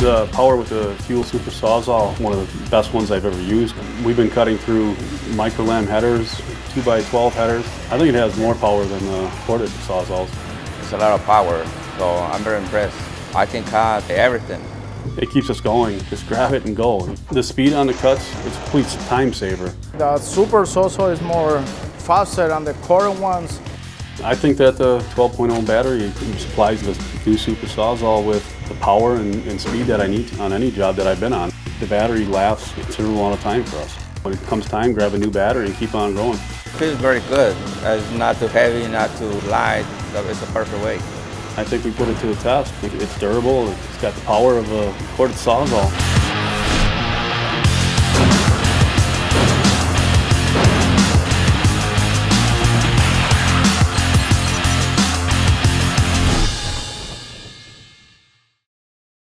The power with the Fuel Super Sawzall, one of the best ones I've ever used. We've been cutting through micro-lam headers, 2x12 headers. I think it has more power than the corded Sawzalls. It's a lot of power, so I'm very impressed. I can cut everything. It keeps us going. Just grab it and go. The speed on the cuts, it's a complete time saver. The Super Sawzall is more faster than the current ones. I think that uh, the 12.0 battery supplies the new Super Sawzall with the power and, and, speed that I need on any job that I've been on. The battery lasts a considerable amount of time for us. When it comes time, grab a new battery and keep on going. It feels very good. It's not too heavy, not too light. It's a perfect weight. I think we put it to the test. It's durable. It's got the power of a corded Sawzall.